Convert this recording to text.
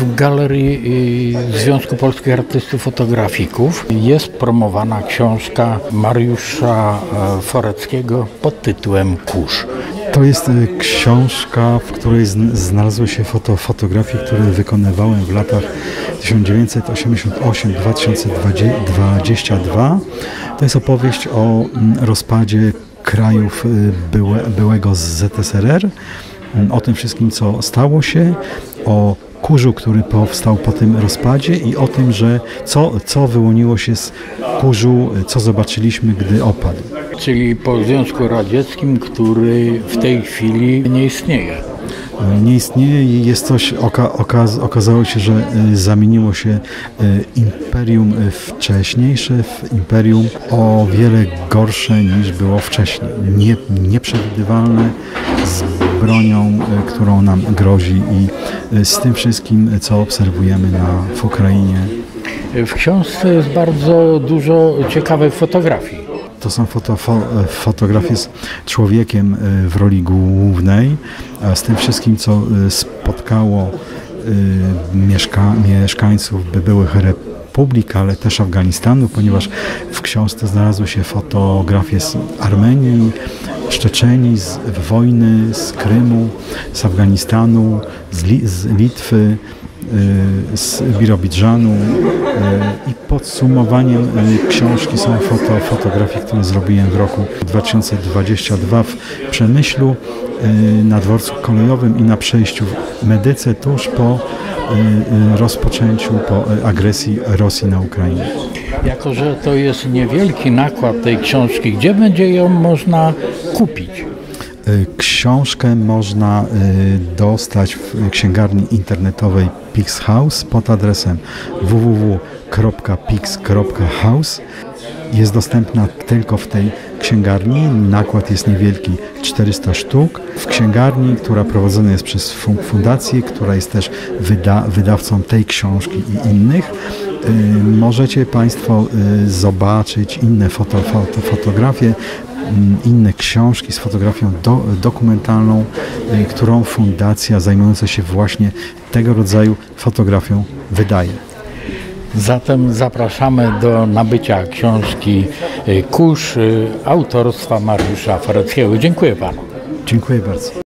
w Galerii y, Związku Polskich Artystów Fotografików jest promowana książka Mariusza e, Foreckiego pod tytułem Kurz. To jest y, książka, w której zn- znalazły się foto, fotografie, które wykonywałem w latach 1988-2022. To jest opowieść o mm, rozpadzie krajów y, byłe, byłego ZSRR, mm, o tym wszystkim, co stało się, o kurzu, który powstał po tym rozpadzie i o tym, że co, co wyłoniło się z kurzu, co zobaczyliśmy, gdy opadł. Czyli po Związku Radzieckim, który w tej chwili nie istnieje. nie istnieje i jest coś, oka, okaz, okazało się, że y, zamieniło się y, imperium wcześniejsze w imperium o wiele gorsze niż było wcześniej. Nie, nieprzewidywalne, bronią, y, którą nam grozi i y, z tym wszystkim, y, co obserwujemy na, w Ukrainie. W książce jest bardzo dużo ciekawych fotografii. To są foto, fo, fotografie z człowiekiem w roli głównej, a z tym wszystkim, co spotkało mieszka, mieszkańców by- byłych republik, ale też Afganistanu, ponieważ w książce znalazły się fotografie z Armenii, z Czeczenii, z wojny, z Krymu, z Afganistanu, z, Li, z Litwy, y, z Birobidżanu y, i podsumowaniem y, książki są foto, fotografie, które zrobiłem w roku 2022 w Przemyślu na dworcu kolejowym i na przejściu w Medyce tuż po rozpoczęciu po y, agresji Rosji na Ukrainę. Jako, że to jest niewielki nakład tej książki, gdzie będzie ją można kupić? Y, Książkę można y, dostać w księgarni internetowej Pix House pod adresem www.pix.house. Jest dostępna tylko w tej księgarni. Nakład jest niewielki 400 sztuk. W księgarni, która prowadzona jest przez fun- fundację, która jest też wyda- wydawcą tej książki i innych, y, możecie Państwo y, zobaczyć inne foto, foto, fotografie, mm, inne książki z fotografią do, dokumentalną, y, którą fundacja zajmująca się właśnie tego rodzaju fotografią wydaje. Zatem zapraszamy do nabycia książki y, Kurz y, autorstwa Mariusza Foreckiego. Dziękuję Panu. Dziękuję bardzo.